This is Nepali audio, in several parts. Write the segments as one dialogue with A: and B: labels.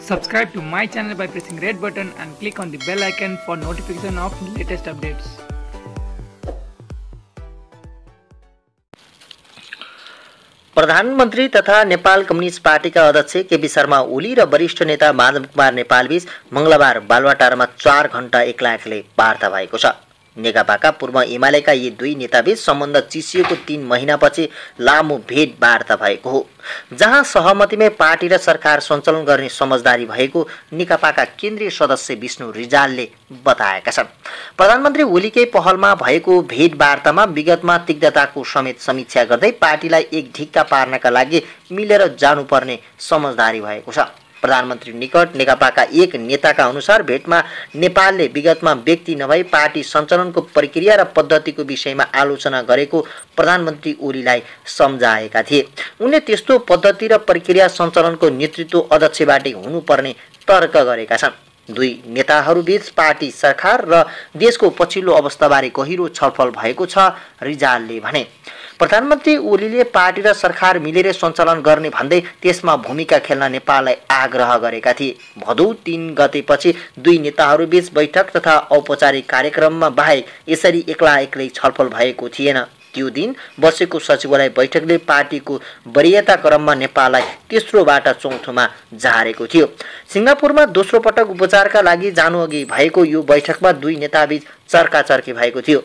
A: Subscribe to my channel by pressing red button and click on the bell icon for notification of latest updates.
B: प्रधानमन्त्री तथा नेपाल कम्युनिस्ट पार्टीका अध्यक्ष केपी शर्मा ओली र वरिष्ठ नेता माधव कुमार नेपालबीच मङ्गलबार बालुवाटारमा चार घण्टा एक्ला एक्लै वार्ता भएको छ नेकपाका पूर्व एमालेका यी दुई नेताबीच सम्बन्ध चिसिएको तीन महिनापछि लामो भेटवार्ता भएको हो। जहाँ सहमतिमै पार्टी र सरकार सञ्चालन गर्ने समझदारी भएको नेकपाका केन्द्रीय सदस्य विष्णु रिजालले बताएका छन्। प्रधानमन्त्री ओलीकै पहलमा भएको भेटवार्तामा विगतमा तिग्धताको समेत समीक्षा गर्दै पार्टीलाई एक ढिक्का पार्नका लागि मिलेर जानुपर्ने समझदारी भएको छ। प्रधानमन्त्री निकट नेकपाका एक नेताका अनुसार भेटमा नेपालले विगतमा व्यक्ति नभई पार्टी सञ्चालनको प्रक्रिया र पद्धतिको विषयमा आलोचना गरेको प्रधानमन्त्री ओलीलाई सम्झाएका थिए। उनले त्यस्तो पद्धति र प्रक्रिया सञ्चालनको नेतृत्व अध्यक्षबाटै हुनुपर्ने तर्क गरेका छन्। दुई नेताहरूबीच पार्टी सरकार र देशको पछिल्लो अवस्थाबारे गहिरो छलफल भएको छ रिजालले भने। प्रधानमन्त्री ओलीले पार्टी र सरकार मिलेर सञ्चालन गर्ने भन्दै त्यसमा भूमिका खेल्न नेपाललाई आग्रह गरेका थिए। भदौ तिन गतेपछि दुई नेताहरूबीच बैठक तथा औपचारिक कार्यक्रममा बाहेक यसरी एक्ला एक्लै छलफल भएको थिएन। त्यो दिन बसेको सचिवालय बैठकले पार्टीको वरियता क्रममा नेपाललाई तेस्रोबाट चौथोमा झारेको थियो। सिङ्गापुरमा दोस्रो पटक उपचारका लागि जानुअघि भएको यो बैठकमा दुई नेताबीच चर्काचर्की भएको थियो।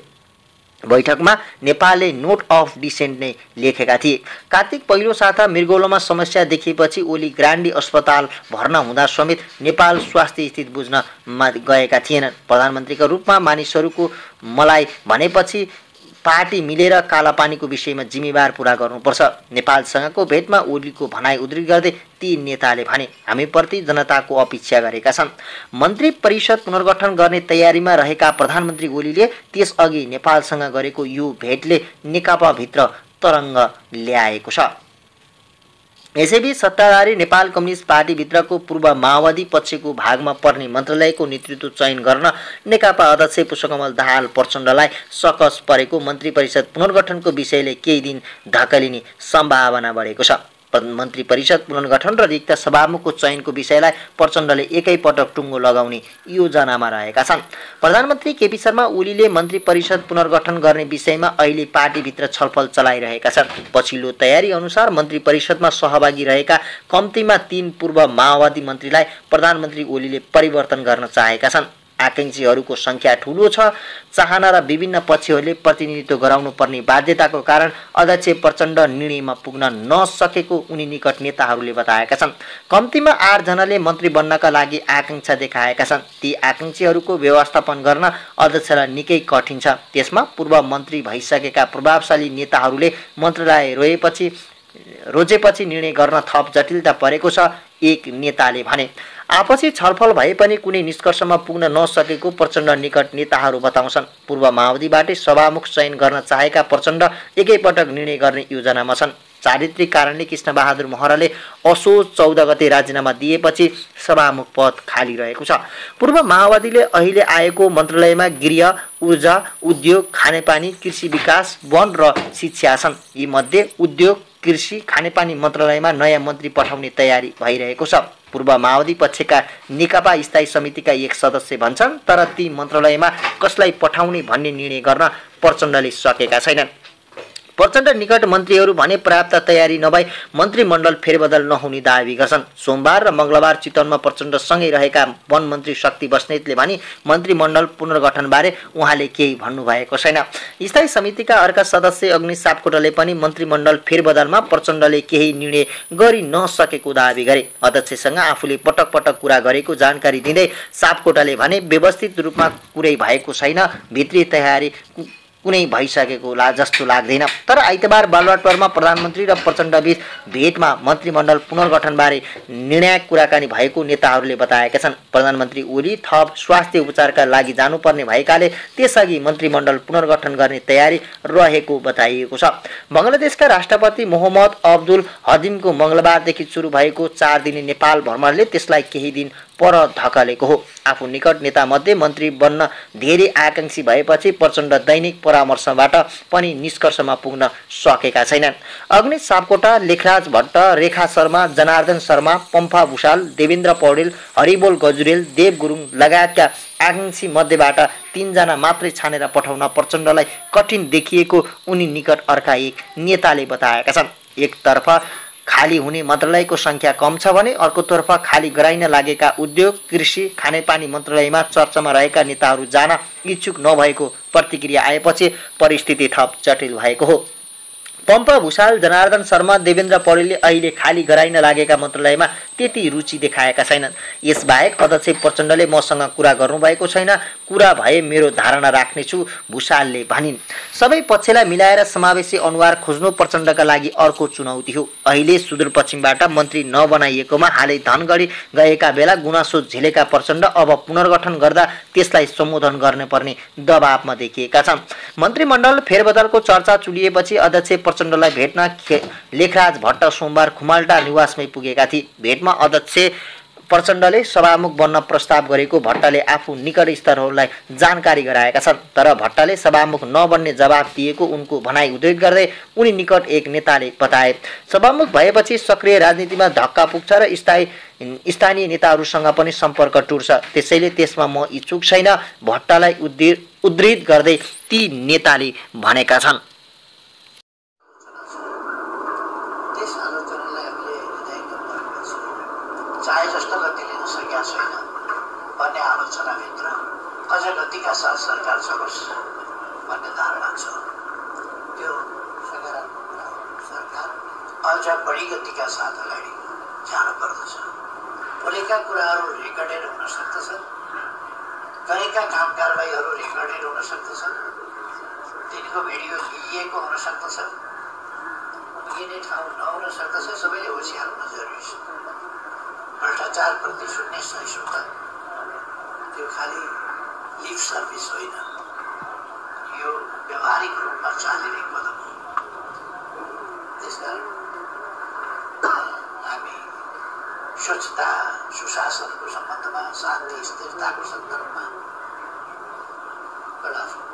B: बैठकमा नेपालले नोट अफ डिसेन्ट नै लेखेका थिए। कार्तिक पहिलो साता मृगौलोमा समस्या देखिएपछि ओली ग्रान्डी अस्पताल भर्ना हुँदा समेत नेपाल स्वास्थ्य स्थिति बुझ्न गएका थिएनन्। प्रधानमन्त्रीका रूपमा मानिसहरूको मलाई भनेपछि पार्टी मिलेर कालापानीको विषयमा जिम्मेवार पुरा गर्नुपर्छ। नेपालसँगको भेटमा ओलीको भनाइ उद्धित गर्दै ती नेताले भने हामीप्रति जनताको अपेक्षा गरेका छन्। मन्त्री परिषद पुनर्गठन गर्ने तयारीमा रहेका प्रधानमन्त्री ओलीले त्यसअघि नेपालसँग गरेको यो भेटले नेकपाभित्र तरङ्ग ल्याएको छ। यसैबीच सत्ताधारी नेपाल कम्युनिस्ट पार्टीभित्रको पूर्व माओवादी पक्षको भागमा पर्ने मन्त्रालयको नेतृत्व चयन गर्न नेकपा अध्यक्ष पुष्पकमल दाहाल प्रचण्डलाई सकस परेको मन्त्री परिषद पुनर्गठनको विषयले केही दिन धकलिने सम्भावना बढेको छ। मन्त्री परिषद पुनर्गठन र रिक्त सभामुखको चयनको विषयलाई प्रचण्डले एकैपटक टुङ्गो लगाउने योजनामा रहेका छन्। प्रधानमन्त्री केपी शर्मा ओलीले मन्त्री परिषद पुनर्गठन गर्ने विषयमा अहिले पार्टीभित्र छलफल चलाइरहेका छन्। पछिल्लो तयारी अनुसार मन्त्री परिषदमा सहभागी रहेका कम्तीमा तीन पूर्व माओवादी मन्त्रीलाई प्रधानमन्त्री ओलीले परिवर्तन गर्न चाहेका छन्। आकाङ्क्षीहरूको सङ्ख्या ठुलो छ। चाहना र विभिन्न पक्षहरूले प्रतिनिधित्व गराउनु पर्ने बाध्यताको कारण अध्यक्ष प्रचण्ड निर्णयमा पुग्न नसकेको उनी निकट नेताहरूले बताएका छन्। कम्तीमा आठजनाले मन्त्री बन्नका लागि आकाङ्क्षा देखाएका छन्। ती आकाङ्क्षीहरूको व्यवस्थापन गर्न अध्यक्षलाई निकै कठिन छ। त्यसमा पूर्व मन्त्री भइसकेका प्रभावशाली नेताहरूले मन्त्रालय रोएपछि रोजेपछि निर्णय गर्न थप जटिलता परेको छ एक नेताले भने। आपसी छलफल भए पनि कुनै निष्कर्षमा पुग्न नसकेको प्रचण्ड निकट नेताहरू बताउँछन्। पूर्व माओवादीबाटै सभामुख चयन गर्न चाहेका प्रचण्ड एकैपटक निर्णय गर्ने योजनामा छन्। चारित्रिक कारणले कृष्णबहादुर महराले असोज चौध गते राजीनामा दिएपछि सभामुख पद खाली रहेको छ। पूर्व माओवादीले अहिले आएको मन्त्रालयमा गृह ऊर्जा उद्योग खानेपानी कृषि विकास वन र शिक्षा छन्। यीमध्ये उद्योग कृषि खानेपानी मन्त्रालयमा नयाँ मन्त्री पठाउने तयारी भइरहेको छ। पूर्व माओवादी पक्षका नेकपा स्थायी समितिका एक सदस्य भन्छन् तर ती मन्त्रालयमा कसलाई पठाउने भन्ने निर्णय गर्न प्रचण्डले सकेका छैनन्। प्रचण्ड निकट मन्त्रीहरू भने पर्याप्त तयारी नभई मन्त्रीमण्डल फेरबदल नहुने दावी गर्छन्। सोमबार र मङ्गलबार चितवनमा प्रचण्डसँगै रहेका वन मन्त्री शक्ति बस्नेतले भने मन्त्रीमण्डल पुनर्गठनबारे उहाँले केही भन्नुभएको छैन। स्थायी समितिका अर्का सदस्य अग्नि सापकोटाले पनि मन्त्रीमण्डल फेरबदलमा प्रचण्डले केही निर्णय गरि नसकेको दावी गरे। अध्यक्षसँग आफूले पटक पटक कुरा गरेको जानकारी दिँदै सापकोटाले भने व्यवस्थित रूपमा कुरै भएको छैन। भित्री तयारी कुनै भइसकेको ला जस्तो लाग्दैन। तर आइतबार बालुवाटरमा प्रधानमन्त्री र प्रचण्डबीच भेटमा मन्त्रीमण्डल पुनर्गठनबारे निर्णायक कुराकानी भएको नेताहरूले बताएका छन्। प्रधानमन्त्री ओली थप स्वास्थ्य उपचारका लागि जानुपर्ने भएकाले त्यसअघि मन्त्रीमण्डल पुनर्गठन गर्ने तयारी रहेको बताइएको छ। बङ्गलादेशका राष्ट्रपति मोहम्मद अब्दुल हदिमको मङ्गलबारदेखि सुरु भएको चार दिने नेपाल भ्रमणले त्यसलाई केही दिन पर धकलेको हो। आफू निकट नेतामध्ये मन्त्री बन्न धेरै आकाङ्क्षी भएपछि प्रचण्ड दैनिक परामर्शबाट पनि निष्कर्षमा पुग्न सकेका छैनन्। अग्नि सापकोटा लेखराज भट्ट रेखा शर्मा जनार्दन शर्मा पम्फा भूषाल देवेन्द्र पौडेल हरिबोल गजुरेल देव गुरुङ लगायतका आकाङ्क्षी मध्येबाट तिनजना मात्रै छानेर पठाउन प्रचण्डलाई कठिन देखिएको उनी निकट अर्का एक नेताले बताएका छन्। एकतर्फ खाली हुने मन्त्रालयको सङ्ख्या कम छ भने अर्कोतर्फ खाली गराइन लागेका उद्योग कृषि खानेपानी मन्त्रालयमा चर्चामा रहेका नेताहरू जान इच्छुक नभएको प्रतिक्रिया आएपछि परिस्थिति थप जटिल भएको हो। पम्प भूषाल जनार्दन शर्मा देवेन्द्र पौडेलले अहिले खाली गराइन लागेका मन्त्रालयमा त्यति रुचि देखाएका छैनन्। यसबाहेक अध्यक्ष प्रचण्डले मसँग कुरा गर्नुभएको छैन। कुरा भए मेरो धारणा राख्नेछु भूषालले भनिन्। सबै पक्षलाई मिलाएर समावेशी अनुहार खोज्नु प्रचण्डका लागि अर्को चुनौती हो। अहिले सुदूरपश्चिमबाट मन्त्री नबनाइएकोमा हालै धनगढी गएका बेला गुनासो झेलेका प्रचण्ड अब पुनर्गठन गर्दा त्यसलाई सम्बोधन गर्नुपर्ने दबावमा देखिएका छन्। मन्त्रीमण्डल फेरबदलको चर्चा चुलिएपछि अध्यक्ष प्रचण्डलाई भेट्न लेखराज भट्ट सोमबार खुमाल्टा निवासमै पुगेका थिए। भेटमा अध्यक्ष प्रचण्डले सभामुख बन्न प्रस्ताव गरेको भट्टले आफू निकट स्तरहरूलाई जानकारी गराएका छन्। तर भट्टले सभामुख नबन्ने जवाब दिएको उनको भनाइ उद्योग गर्दै उनी निकट एक नेताले बताए। सभामुख भएपछि सक्रिय राजनीतिमा धक्का पुग्छ र स्थायी स्थानीय नेताहरूसँग पनि सम्पर्क टुट्छ। त्यसैले त्यसमा म इच्छुक छैन। भट्टलाई उद्धृत गर्दै ती नेताले भनेका छन्।
C: चाहे जस्तो गति लिन सकेका छैन भन्ने आलोचनाभित्र अझ गतिका साथ सरकार चलोस् भन्ने धारणा छ। त्यो सरकार अझ बढी गतिका साथ अगाडि जानु पर्दछ। बोलेका कुराहरू रेकर्डेड हुन सक्दछन्? गरेका काम कारवाहीहरू रेकर्डेड हुन सक्दछन्? तिनको भिडियो लिइएको हुन सक्दछ? उम्किने ठाउँ नहुन सक्दछ? सबैले होसियार हुन भ्रष्टाचारप्रति सुन्ने सहिष्णुता त्यो खालि लिप सर्भिस होइन। यो व्यवहारिक रूपमा चालिने कदम हो। त्यसकारण हामी स्वच्छता सुशासनको सम्बन्धमा शान्ति स्थिरताको सन्दर्भमा एउटा